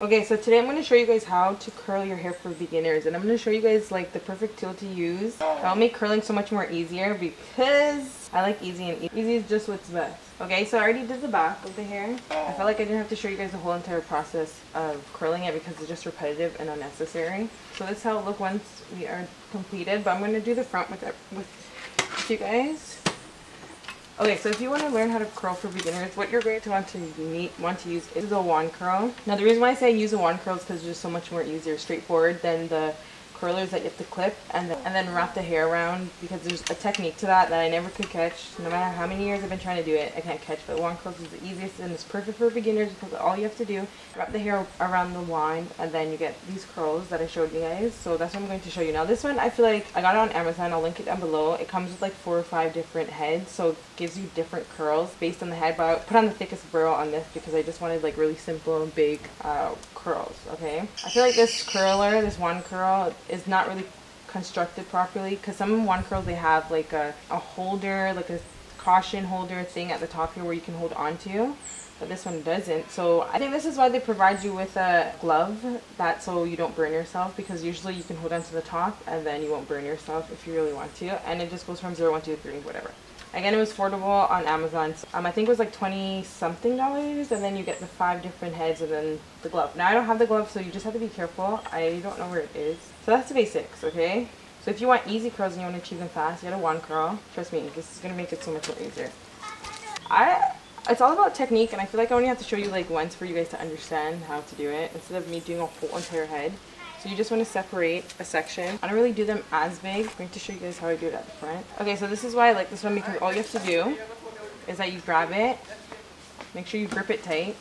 Okay, so today I'm going to show you guys how to curl your hair for beginners and I'm going to show you guys like the perfect tool to use. That'll make curling so much more easier because I like easy and easy is just what's best. Okay, so I already did the back of the hair. I felt like I didn't have to show you guys the whole entire process of curling it because it's just repetitive and unnecessary. So this is how it look once we are completed, but I'm going to do the front with, with you guys. Okay, so if you want to learn how to curl for beginners, what you're going to want to need, want to use is a wand curl. Now the reason why I say use a wand curl is because it's just so much more easier, straightforward than the curlers that you have to clip and then, and then wrap the hair around because there's a technique to that that I never could catch. No matter how many years I've been trying to do it, I can't catch. But wand curls is the easiest and it's perfect for beginners because all you have to do, wrap the hair around the wand and then you get these curls that I showed you guys. So that's what I'm going to show you. Now this one, I feel like I got it on Amazon. I'll link it down below. It comes with like four or five different heads. So it gives you different curls based on the head. But I put on the thickest barrel on this because I just wanted like really simple and big uh, curls, okay? I feel like this curler, this wand curl, is not really constructed properly because some wand curls they have like a, a holder like a caution holder thing at the top here where you can hold on to but this one doesn't so I think this is why they provide you with a glove that so you don't burn yourself because usually you can hold on to the top and then you won't burn yourself if you really want to and it just goes from 0 1 2 3 whatever Again, it was affordable on Amazon. Um, I think it was like 20 something dollars and then you get the five different heads and then the glove. Now I don't have the glove so you just have to be careful. I don't know where it is. So that's the basics, okay? So if you want easy curls and you want to achieve them fast, you got a wand curl. Trust me, this is going to make it so much more easier. I it's all about technique and I feel like I only have to show you like once for you guys to understand how to do it instead of me doing a whole entire head. So you just want to separate a section. I don't really do them as big. I'm going to show you guys how I do it at the front. Okay, so this is why I like this one because all you have to do is that you grab it, make sure you grip it tight,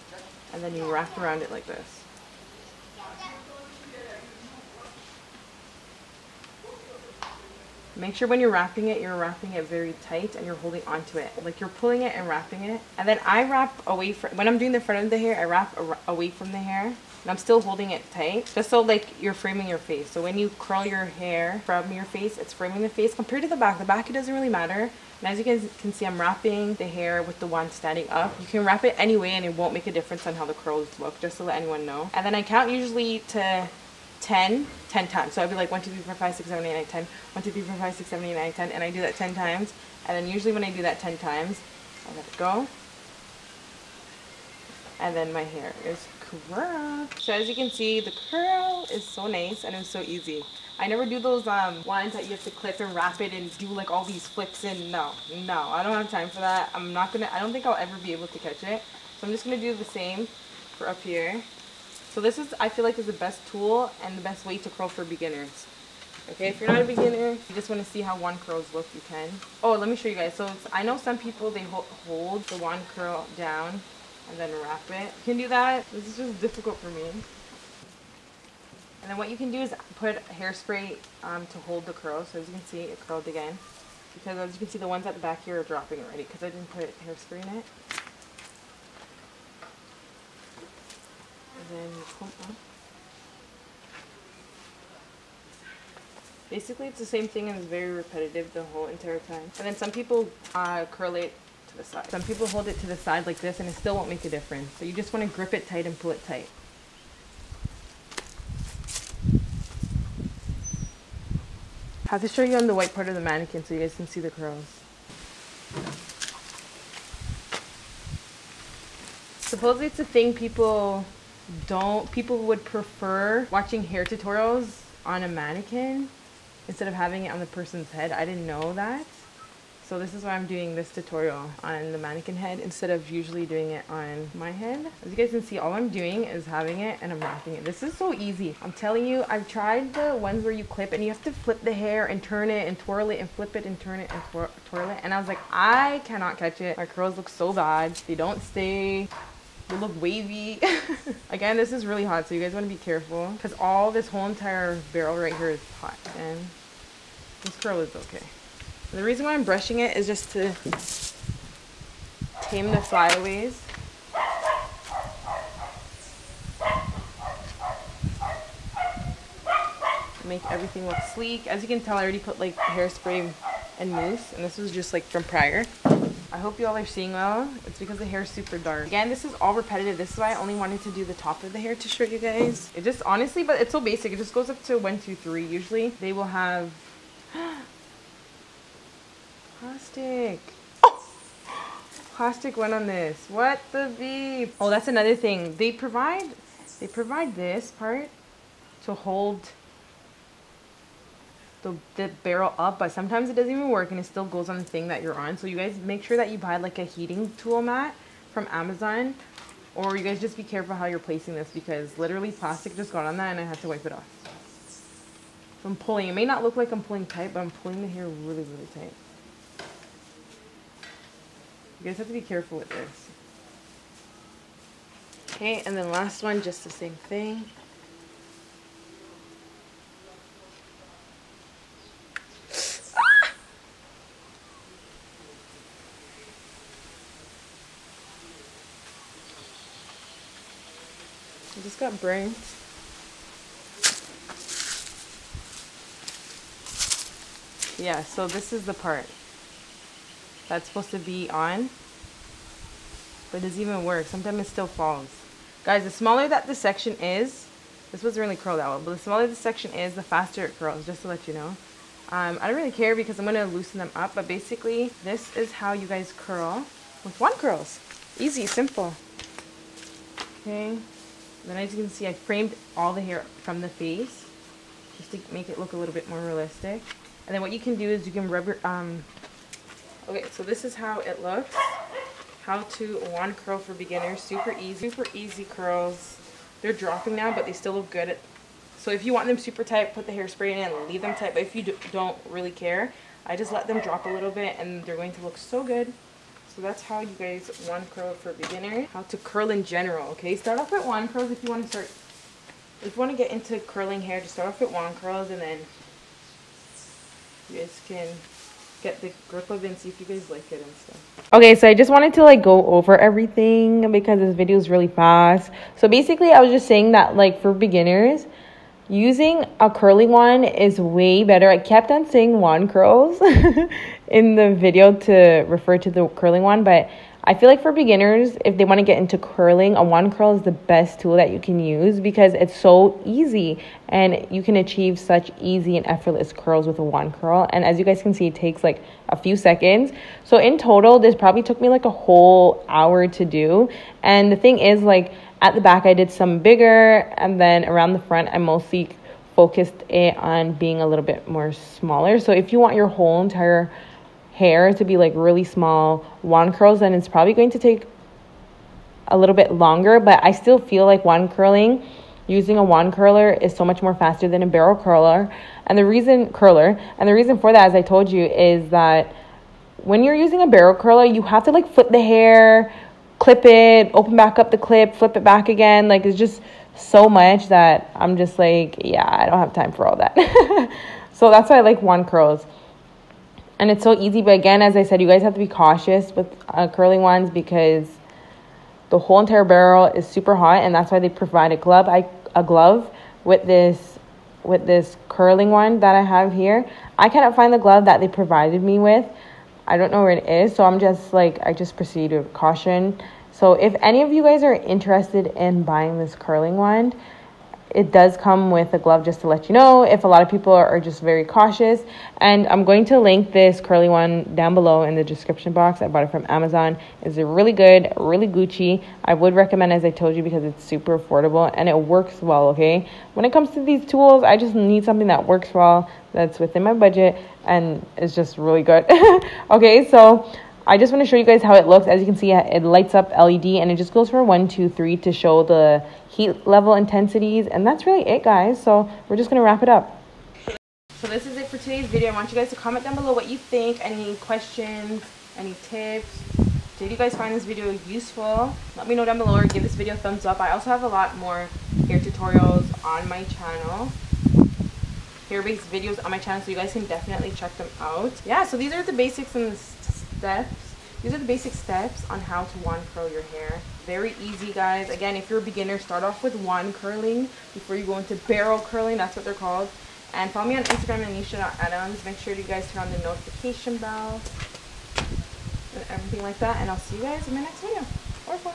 and then you wrap around it like this. Make sure when you're wrapping it, you're wrapping it very tight and you're holding onto it. Like you're pulling it and wrapping it. And then I wrap away from, when I'm doing the front of the hair, I wrap away from the hair and I'm still holding it tight just so like you're framing your face. So when you curl your hair from your face, it's framing the face compared to the back. The back, it doesn't really matter. And as you guys can see, I'm wrapping the hair with the wand standing up. You can wrap it anyway and it won't make a difference on how the curls look, just to let anyone know. And then I count usually to 10, 10 times. So I'd be like 1, 2, 3, 4, 5, 6, 7, 8, 9, 10. 1, 2, 3, 4, 5, 6, 7, 8, 9, 10. And I do that 10 times. And then usually when I do that 10 times, I let it go. And then my hair is curled. So as you can see, the curl is so nice and it's so easy. I never do those um, ones that you have to clip and wrap it and do like all these flips and no, no, I don't have time for that. I'm not gonna, I don't think I'll ever be able to catch it. So I'm just gonna do the same for up here. So this is, I feel like is the best tool and the best way to curl for beginners. Okay, if you're not a beginner, you just want to see how wand curls look, you can. Oh, let me show you guys. So I know some people, they hold the wand curl down and then wrap it. You can do that. This is just difficult for me. And then what you can do is put hairspray um, to hold the curl. So as you can see, it curled again. Because as you can see, the ones at the back here are dropping already because I didn't put hairspray in it. And then you Basically, it's the same thing and it's very repetitive the whole entire time. And then some people uh, curl it to the side. Some people hold it to the side like this and it still won't make a difference. So you just want to grip it tight and pull it tight. I have to show you on the white part of the mannequin so you guys can see the curls. Supposedly it's a thing people don't, people would prefer watching hair tutorials on a mannequin instead of having it on the person's head. I didn't know that. So this is why I'm doing this tutorial on the mannequin head instead of usually doing it on my head. As you guys can see, all I'm doing is having it and I'm wrapping it. This is so easy. I'm telling you, I've tried the ones where you clip and you have to flip the hair and turn it and twirl it and flip it and turn it and twirl it. And I was like, I cannot catch it. My curls look so bad. They don't stay. They look wavy. Again, this is really hot, so you guys want to be careful because all this whole entire barrel right here is hot. And this curl is okay. The reason why I'm brushing it is just to tame the flyaways. Make everything look sleek. As you can tell, I already put like hairspray and mousse, and this was just like from prior. I hope you all are seeing well. It's because the hair is super dark. Again, this is all repetitive. This is why I only wanted to do the top of the hair to show you guys. It just, honestly, but it's so basic. It just goes up to one, two, three. Usually they will have plastic. Oh! Plastic went on this. What the beep? Oh, that's another thing. They provide, they provide this part to hold the, the barrel up, but sometimes it doesn't even work and it still goes on the thing that you're on. So you guys make sure that you buy like a heating tool mat from Amazon or you guys just be careful how you're placing this because literally plastic just got on that and I had to wipe it off. So I'm pulling. It may not look like I'm pulling tight, but I'm pulling the hair really, really tight. You guys have to be careful with this. Okay, and then last one, just the same thing. I just got burnt. Yeah, so this is the part that's supposed to be on. But it doesn't even work. Sometimes it still falls. Guys, the smaller that the section is, this wasn't really curled well, but the smaller the section is, the faster it curls, just to let you know. Um, I don't really care because I'm going to loosen them up, but basically, this is how you guys curl with wand curls. Easy, simple. Okay. Then as you can see, I framed all the hair from the face just to make it look a little bit more realistic. And then what you can do is you can rub um, okay, so this is how it looks. How to wand curl for beginners, super easy, super easy curls. They're dropping now, but they still look good. At, so if you want them super tight, put the hairspray in and leave them tight. But if you do, don't really care, I just let them drop a little bit and they're going to look so good. So that's how you guys wand curl for beginner. How to curl in general, okay? Start off with wand curls if you want to start, if you want to get into curling hair, just start off with wand curls and then you guys can get the grip of it and see if you guys like it and stuff. Okay, so I just wanted to like go over everything because this video is really fast. So basically I was just saying that like for beginners, using a curling wand is way better. I kept on saying wand curls in the video to refer to the curling wand, but I feel like for beginners, if they want to get into curling, a wand curl is the best tool that you can use because it's so easy and you can achieve such easy and effortless curls with a wand curl. And as you guys can see, it takes like a few seconds. So in total, this probably took me like a whole hour to do. And the thing is, like at the back, I did some bigger, and then around the front, I mostly focused it on being a little bit more smaller. So if you want your whole entire hair to be like really small wand curls, then it's probably going to take a little bit longer, but I still feel like wand curling using a wand curler is so much more faster than a barrel curler. And the reason curler, and the reason for that as I told you is that when you're using a barrel curler, you have to like flip the hair, clip it, open back up the clip, flip it back again. Like it's just so much that I'm just like, yeah, I don't have time for all that. so that's why I like wand curls and it's so easy. But again, as I said, you guys have to be cautious with uh, curling wands because the whole entire barrel is super hot, and that's why they provide a glove. I a glove with this with this curling wand that I have here. I cannot find the glove that they provided me with. I don't know where it is, so I'm just like I just proceed with caution. So if any of you guys are interested in buying this curling wand, it does come with a glove just to let you know if a lot of people are just very cautious. And I'm going to link this curly one down below in the description box. I bought it from Amazon. It's really good, really Gucci. I would recommend, as I told you, because it's super affordable and it works well, okay? When it comes to these tools, I just need something that works well, that's within my budget, and is just really good. okay, so I just want to show you guys how it looks. As you can see, it lights up LED and it just goes for one, two, three to show the heat level intensities. And that's really it, guys. So we're just going to wrap it up. So this is it for today's video. I want you guys to comment down below what you think, any questions, any tips. Did you guys find this video useful? Let me know down below or give this video a thumbs up. I also have a lot more hair tutorials on my channel. Hair-based videos on my channel, so you guys can definitely check them out. Yeah, so these are the basics and the steps these are the basic steps on how to wand curl your hair. Very easy, guys. Again, if you're a beginner, start off with wand curling before you go into barrel curling. That's what they're called. And follow me on Instagram, Annesha Adams. Make sure you guys turn on the notification bell. and everything like that. And I'll see you guys in my next video. Or.